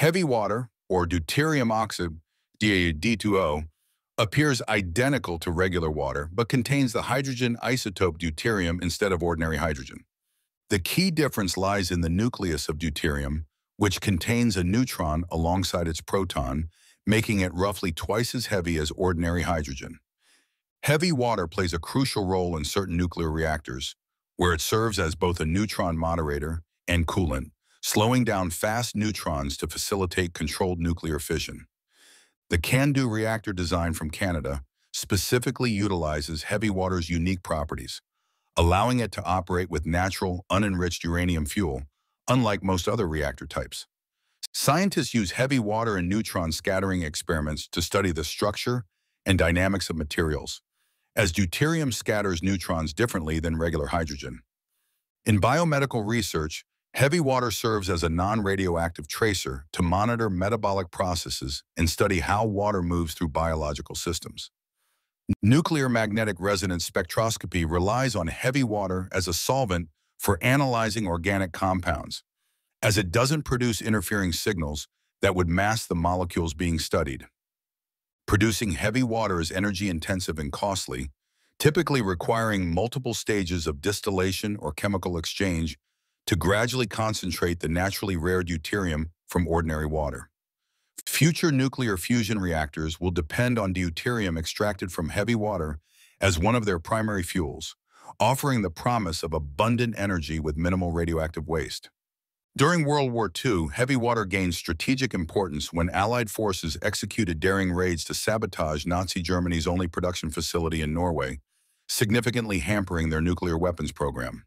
Heavy water, or deuterium oxide, D2O, appears identical to regular water, but contains the hydrogen isotope deuterium instead of ordinary hydrogen. The key difference lies in the nucleus of deuterium, which contains a neutron alongside its proton, making it roughly twice as heavy as ordinary hydrogen. Heavy water plays a crucial role in certain nuclear reactors, where it serves as both a neutron moderator and coolant, slowing down fast neutrons to facilitate controlled nuclear fission. The CANDU reactor design from Canada specifically utilizes heavy water's unique properties, allowing it to operate with natural, unenriched uranium fuel, unlike most other reactor types. Scientists use heavy water and neutron scattering experiments to study the structure and dynamics of materials, as deuterium scatters neutrons differently than regular hydrogen. In biomedical research, Heavy water serves as a non-radioactive tracer to monitor metabolic processes and study how water moves through biological systems. Nuclear magnetic resonance spectroscopy relies on heavy water as a solvent for analyzing organic compounds, as it doesn't produce interfering signals that would mask the molecules being studied. Producing heavy water is energy-intensive and costly, typically requiring multiple stages of distillation or chemical exchange to gradually concentrate the naturally rare deuterium from ordinary water. Future nuclear fusion reactors will depend on deuterium extracted from heavy water as one of their primary fuels, offering the promise of abundant energy with minimal radioactive waste. During World War II, heavy water gained strategic importance when Allied forces executed daring raids to sabotage Nazi Germany's only production facility in Norway, significantly hampering their nuclear weapons program.